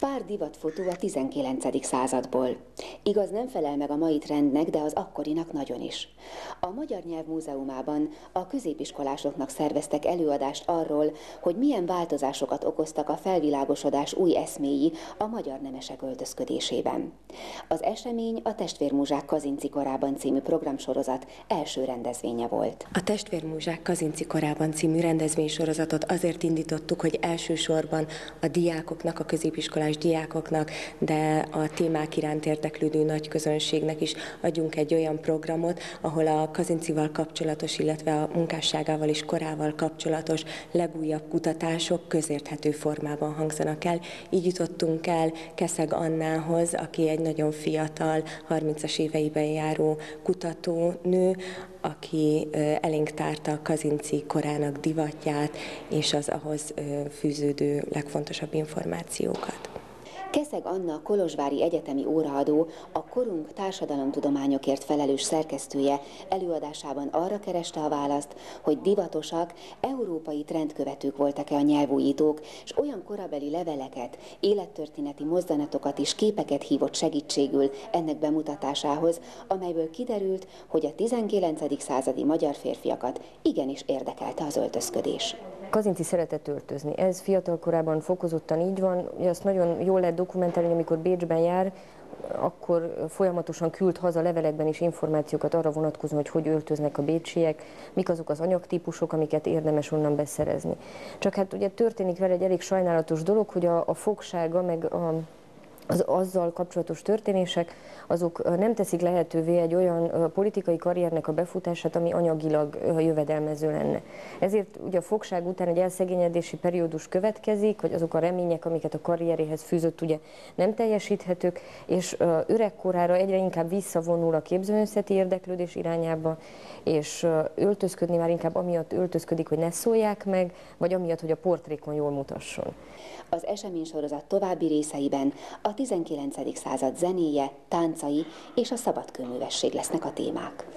Pár divatfotó a 19. századból. Igaz, nem felel meg a mai trendnek, de az akkorinak nagyon is. A Magyar Nyelv Múzeumában a középiskolásoknak szerveztek előadást arról, hogy milyen változásokat okoztak a felvilágosodás új eszméi a magyar nemesek öltözködésében. Az esemény a Testvérmúzsák Kazinci korában című programsorozat első rendezvénye volt. A Testvérmúzsák Kazinci korában című rendezvénysorozatot azért indítottuk, hogy elsősorban a diákoknak, a középiskolás iskolás diákoknak, de a témák iránt érdeklődő nagy közönségnek is adjunk egy olyan programot, ahol a Kazincival kapcsolatos, illetve a munkásságával és korával kapcsolatos legújabb kutatások közérthető formában hangzanak el. Így jutottunk el Keszeg Annához, aki egy nagyon fiatal, 30-as éveiben járó kutatónő, aki elénk tárta a Kazinci korának divatját és az ahhoz fűződő legfontosabb információkat. Keszeg Anna Kolozsvári Egyetemi óraadó, a korunk társadalomtudományokért felelős szerkesztője előadásában arra kereste a választ, hogy divatosak, európai trendkövetők voltak-e a nyelvújítók, és olyan korabeli leveleket, élettörténeti mozzanatokat és képeket hívott segítségül ennek bemutatásához, amelyből kiderült, hogy a 19. századi magyar férfiakat igenis érdekelte az öltözködés. Kazinci szeretett öltözni. Ez fiatal korában fokozottan így van. Azt nagyon jól lehet dokumentálni, amikor Bécsben jár, akkor folyamatosan küld haza levelekben is információkat arra vonatkozóan, hogy hogy öltöznek a bécsiek, mik azok az anyagtípusok, amiket érdemes onnan beszerezni. Csak hát ugye történik vele egy elég sajnálatos dolog, hogy a, a fogsága, meg a az azzal kapcsolatos történések, azok nem teszik lehetővé egy olyan politikai karriernek a befutását, ami anyagilag jövedelmező lenne. Ezért ugye a fogság után egy elszegényedési periódus következik, vagy azok a remények, amiket a karrieréhez fűzött, ugye nem teljesíthetők, és öregkorára egyre inkább visszavonul a képzőművészeti érdeklődés irányába, és öltözködni már inkább amiatt öltözködik, hogy ne szólják meg, vagy amiatt, hogy a portrékon jól mutasson. Az eseménysorozat további részeiben a 19. század zenéje, táncai és a szabadkőművesség lesznek a témák.